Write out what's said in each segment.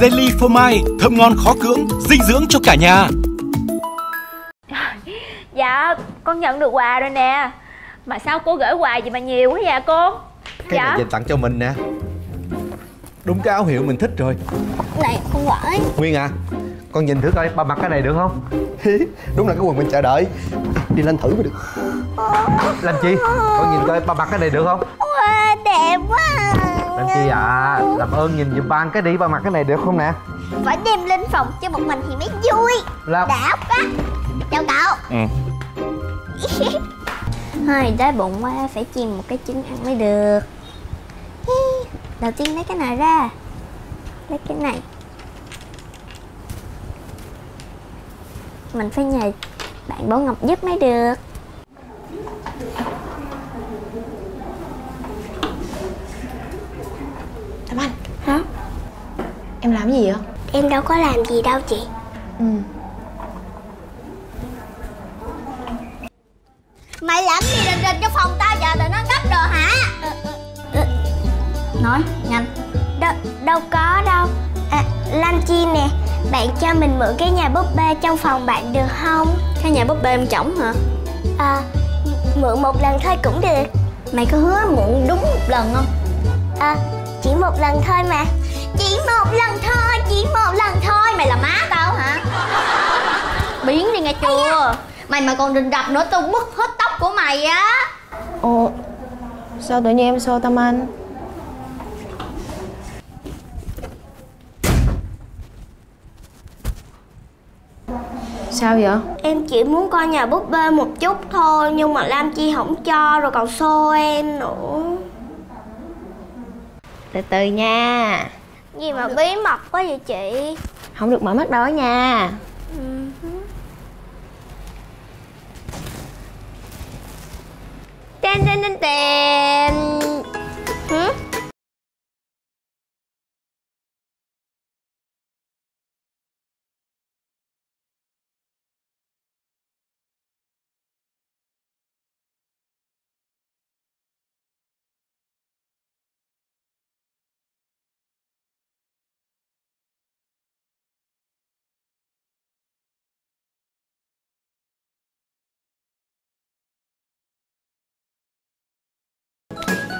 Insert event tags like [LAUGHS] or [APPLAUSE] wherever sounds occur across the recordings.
Jelly phô mai, thơm ngon khó cưỡng, dinh dưỡng cho cả nhà. [LAUGHS] Dạ con nhận được quà rồi nè. Mà sao cô gửi quà gì mà nhiều quá vậy cô? Cái Dạ. này dành tặng cho mình nè. Đúng cái áo hiệu mình thích rồi. Này con gửi. Nguyên à Con nhìn thử coi ba mặc cái này được không? [LAUGHS] Đúng là cái quần mình chờ đợi. Đi lên thử mới được. Làm chi? Con nhìn coi ba mặc cái này được không? Wow, đẹp quá à. Làm chi à Làm ơn nhìn giùm ba cái đi ba mặc cái này được không nè? Phải đem lên phòng cho một mình thì mới vui. Làm Đã quá Chào cậu. Ừ. [LAUGHS] Hơi đói bụng quá Phải chiên một cái trứng ăn mới được. Đầu tiên lấy cái này ra. Lấy cái này. Mình phải nhờ bạn Bảo Ngọc giúp mới được Tâm Anh Hả? Em làm gì vậy? Em đâu có làm gì đâu chị. Ừ. Mày làm gì rình rình cho phòng tao giờ tụi nó gấp rồi hả? Nói nhanh. Đâu, đâu có đâu. À, Lam Chi nè Bạn cho mình mượn cái nhà búp bê trong phòng bạn được không? Cái nhà búp bê em chổng hả? À mượn một lần thôi cũng được. Mày có hứa mượn đúng một lần không? À chỉ một lần thôi mà Chỉ một lần thôi Chỉ một lần thôi Mày là má tao hả? Biến đi nghe chưa? Mày mà còn rình rập nữa tao bứt hết tóc của mày á Ồ Sao tự nhiên em xô Tâm Anh Sao vậy? Em chỉ muốn coi nhà búp bê một chút thôi Nhưng mà Lam Chi không cho Rồi còn xô em nữa Từ từ nha Gì mà bí mật quá vậy chị? Không được mở mắt đó nha. Tên tên tên tên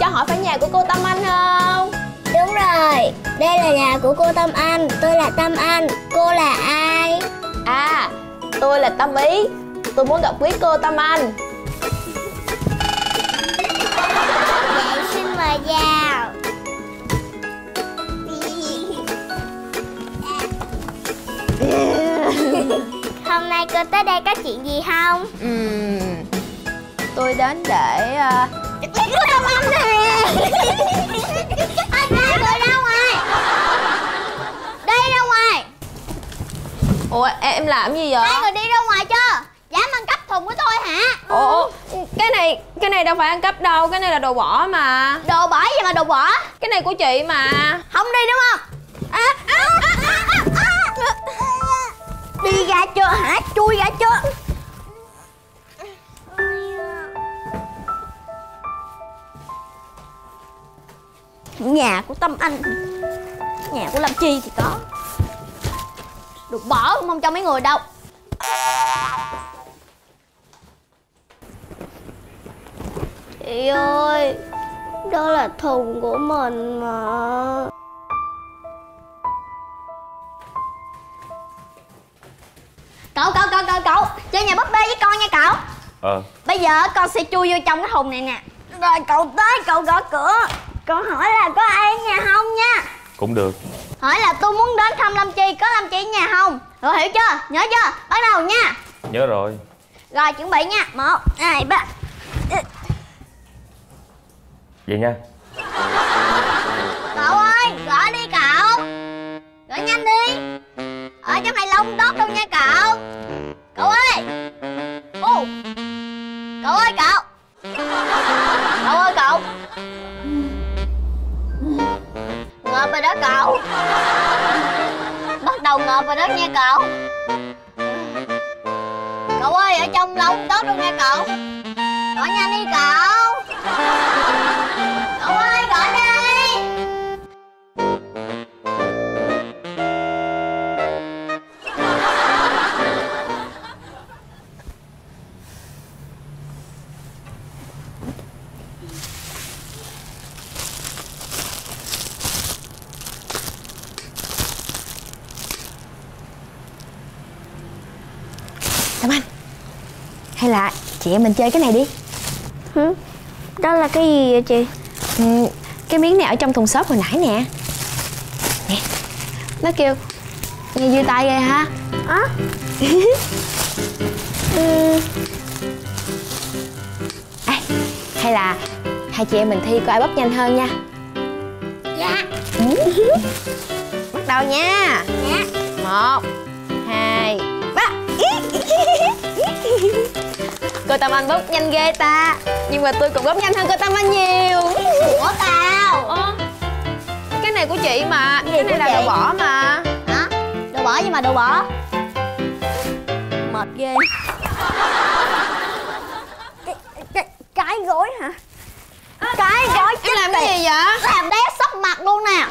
Cho hỏi phải nhà của cô Tâm Anh không? Đúng rồi Đây là nhà của cô Tâm Anh Tôi là Tâm Anh Cô là ai? À, tôi là Tâm Ý Tôi muốn gặp quý cô Tâm Anh Vậy xin mời vào Hôm nay cô tới đây có chuyện gì không? Ừm, Tôi đến để à, Cô Tâm Anh nè Hai người ra ngoài Đi ra ngoài Ủa em, em làm gì vậy? Hai người đi ra ngoài chưa? Dám ăn cắp thùng của tôi hả? Ủa cái này cái này đâu phải ăn cắp đâu Cái này là đồ bỏ mà Đồ bỏ gì mà đồ bỏ Cái này của chị mà Không đi đúng không? Nhà của Tâm Anh. Nhà của Lâm Chi thì có. Được bỏ cũng không cho mấy người đâu. Chị ơi Đó là thùng của mình mà. Cậu cậu cậu cậu cậu Chơi nhà búp bê với con nha cậu. Ờ. Bây giờ con sẽ chui vô trong cái thùng này nè. Rồi cậu tới cậu gõ cửa. Cậu hỏi là có ai ở nhà không nha Cũng được. Hỏi là tôi muốn đến thăm Lâm Chi Có Lâm Chi ở nhà không? Rồi hiểu chưa? Nhớ chưa? Bắt đầu nha. Nhớ rồi. Rồi chuẩn bị nha. Một hai ba. Vậy nha. Cậu ơi gõ đi cậu. Gõ nhanh đi. Ở trong này lông tốt đâu nha cậu. Cậu ơi. Ô. Cậu ơi Cậu Ngợp rồi đó cậu. Bắt đầu ngợp rồi đó nha cậu. Cậu ơi, ở trong lông tốt luôn nha cậu. Bỏ nhanh đi cậu. Tâm Anh. Hay là chị em mình chơi cái này đi. Hử? Đó là cái gì vậy chị? ừ, Cái miếng này ở trong thùng xốp hồi nãy nè. Nè Nó kêu Nghe vui tay ghê ha Á? [LAUGHS] Ừ. Ê, Hay là Hai chị em mình thi coi ai bóp nhanh hơn nha. Dạ. [LAUGHS] Bắt đầu nha. Dạ. Một Hai Ba Cô Tâm Anh bóp nhanh ghê ta. Nhưng mà tôi cũng bóp nhanh hơn cô Tâm Anh nhiều. Ủa tao? Ơ Cái này của chị mà Gì Cái này của là chị? đồ bỏ mà. Hả? Đồ bỏ gì mà đồ bỏ? Mệt ghê. Cái, cái, cái gối hả? cái gối Em làm cái gì vậy? Làm đé sắp mặt luôn nè.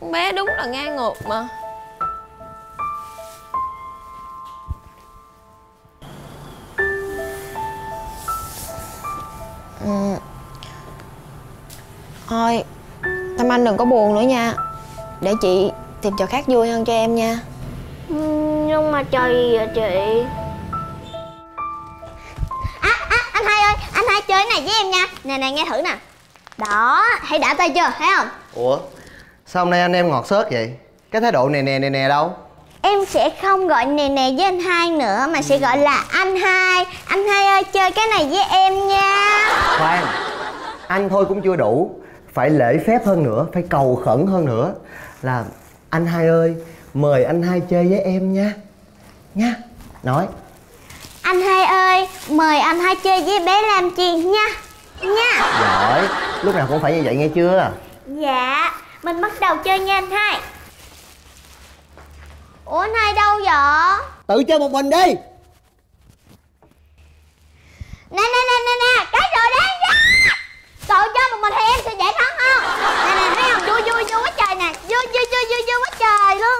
Con bé đúng là ngang ngược mà Ừ. Thôi Tâm Anh đừng có buồn nữa nha. Để chị tìm trò khác vui hơn cho em nha. Ừ, Nhưng mà trò gì vậy chị? à, à, Anh hai ơi Anh hai chơi cái này với em nha. Nè nè nghe thử nè. Đó Thấy đã tay chưa thấy không? Ủa sao hôm nay anh em ngọt xớt vậy? Cái thái độ nè nè nè nè đâu Em sẽ không gọi nè nè với anh hai nữa Mà sẽ gọi là anh hai. Anh hai ơi chơi cái này với em nha. Khoan anh thôi cũng chưa đủ. Phải lễ phép hơn nữa phải cầu khẩn hơn nữa. Là anh hai ơi mời anh hai chơi với em nha. Nha nói. Anh hai ơi Mời anh hai chơi với bé làm chi nha. Nha. Giỏi lúc nào cũng phải như vậy nghe chưa? Dạ Mình bắt đầu chơi nha anh hai Ủa anh hai đâu vậy? Tự chơi một mình đi. Nè nè nè nè nè Cái đồ đáng ra Cậu chơi một mình thì em sẽ giải thắng không? Nè nè thấy không? Vui vui vui quá trời nè. Vui vui vui vui vui quá trời luôn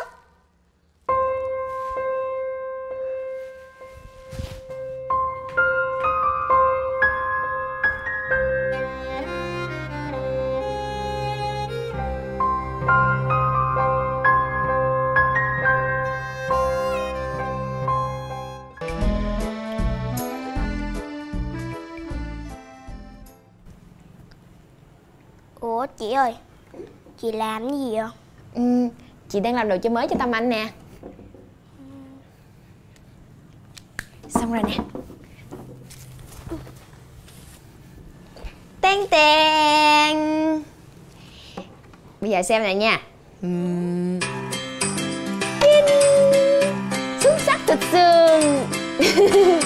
Chị làm cái gì không? ừ, Chị đang làm đồ chơi mới cho Tâm Anh nè. Xong rồi nè. Teng teng Bây giờ xem này nha. Uhm. Xuất sắc thực xương [LAUGHS]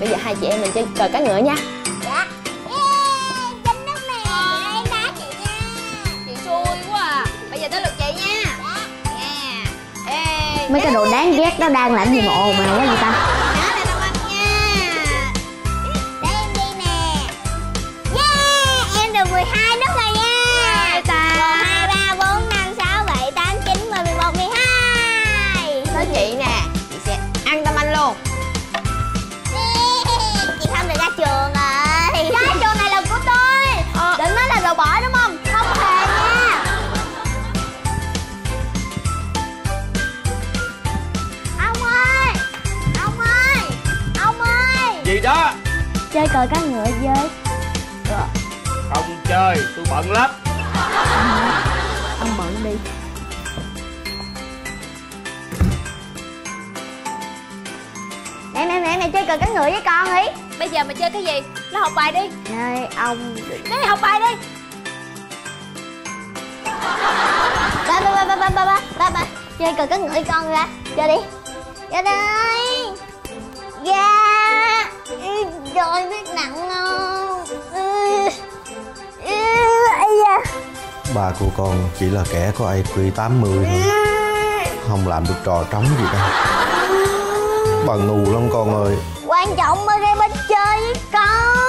Bây giờ hai chị em mình chơi cờ cá ngựa nha. Mấy cái đồ đáng ghét nó đang làm gì mà ồn ào quá vậy ta? Chơi cờ cá ngựa với. Không chơi tôi bận lắm. [LAUGHS] Ông bận đi. Mẹ mẹ mẹ mẹ chơi cờ cá ngựa với con đi. Bây giờ mày chơi cái gì? Nó học bài đi. Này ông. Đi học bài đi. Ba ba ba ba ba ba ba ba ba. Chơi cờ cá ngựa với con ra. Chơi đi. Chơi đi Dạ Ừ, Rồi biết nặng không? Ừ. Ừ. Ba của con chỉ là kẻ có IQ 80 thôi. Không làm được trò trống gì đâu Bà ngu lắm con ơi. Quan trọng mới gây bên chơi với con